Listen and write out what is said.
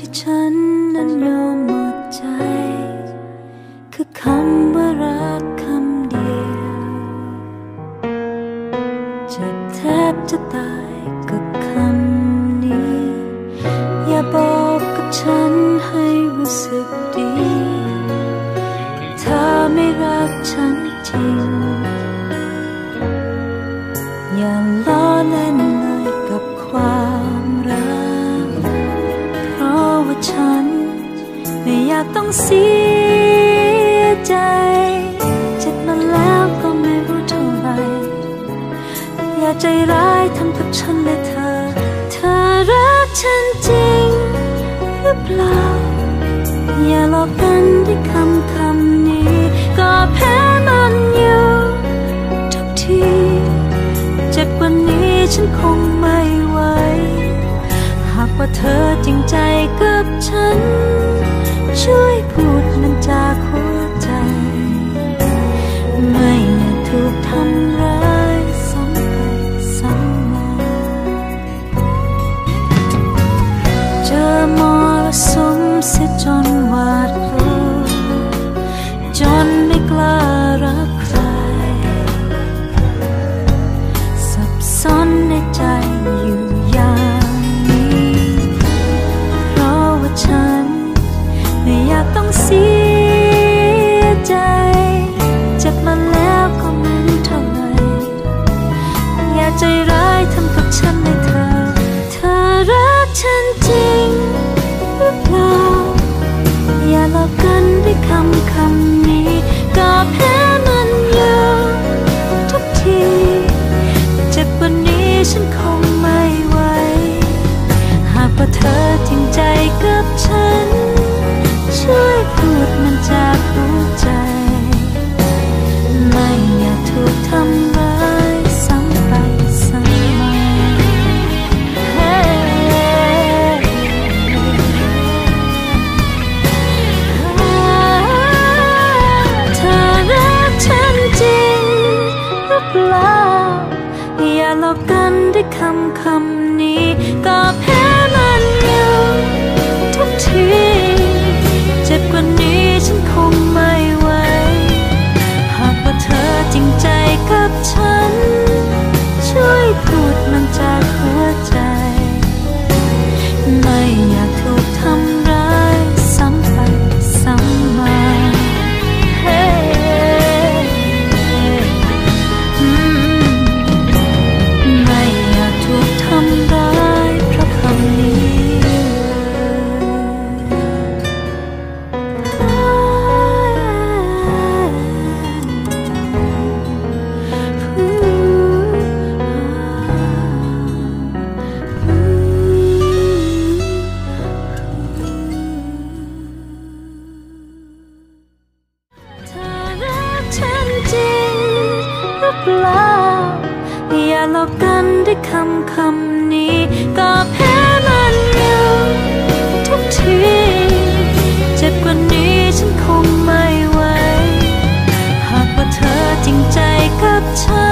ที่ฉันนั้นยอมหมดใจ คือคำว่ารักคำเดียวเจ็บแทบจะตายกับคำนี้ อย่าบอกกับฉันให้รู้สึกดี ถ้าไม่รักฉัน ฉัน ไม่อยากต้องเสียใจเจ็บมาแล้วก็ไม่รู้เท่าไรอย่าใจร้ายทำกับฉันเลยเธอ เธอรักฉันจริงหรือเปล่า อย่าหลอกกันด้วยคำคำนี้ ก็แพ้มันอยู่ทุกที เจ็บกว่านี้ฉันคงไม่ไหวหากว่าเธอจริงใจกัำคำนี้ก็แพ้มันอยู่ทุกทีเจ็บกวันนี้ฉันขอ เปล่า อย่าหลอกกันด้วยคำคำ รือเปล่า อย่าหลอกกันด้วยคำคำนี้ ก็แพ้มันอยู่ทุกที เจ็บกว่านี้ฉันคงไม่ไหว หากว่าเธอจริงใจกับฉัน